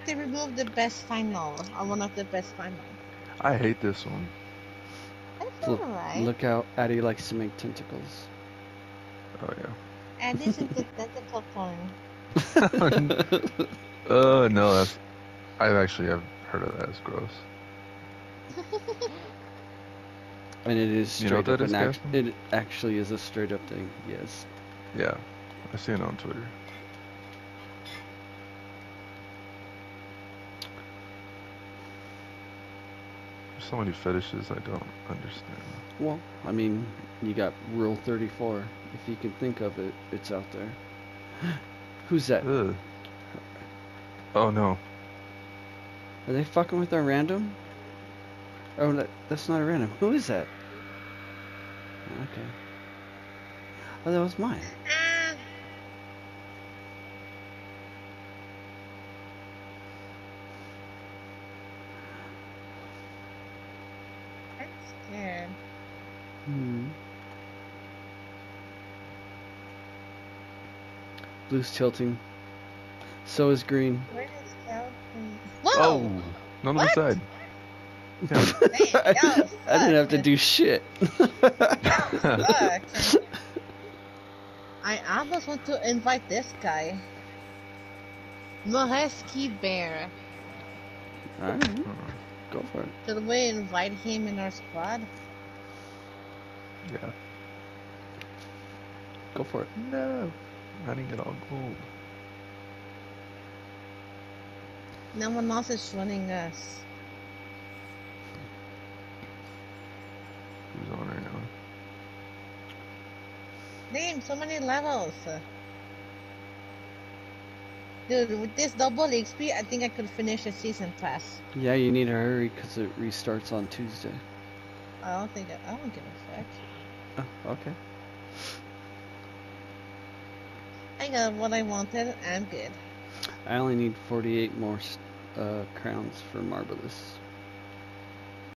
like they removed the best final, or one of the best final. I hate this one. That's Look, alright. look out, Addy likes to make tentacles. Oh yeah. And this is the tentacle porn. Uh no, that's I've actually have heard of that. It's gross. And it is You know straight what up that is, an act- Captain? it actually is a straight up thing. Yes. Yeah, I see it on Twitter. There's so many fetishes I don't understand. Well, I mean, you got Rule 34. If you can think of it, it's out there. Who's that? Ugh. Oh no. Are they fucking with our random? Oh, that, that's not a random. Who is that? Okay. Oh, that was mine. Hmm. Blue's tilting. So is green. Where is Calvin? Whoa! Oh, none What? of the side. Yeah. I, yo, I didn't have to do shit. I almost want to invite this guy. Moheski Bear. Alright, go for it. Should we invite him in our squad? Yeah. Go for it. No. I didn't get all gold. No one else is running us. Who's on right now? Damn, so many levels. Dude, with this double XP, I think I could finish a season pass. Yeah, you need to hurry because it restarts on Tuesday. I don't think I, I don't give a fuck. Oh, okay. I got what I wanted. I'm good. I only need 48 more uh, crowns for Marvelous.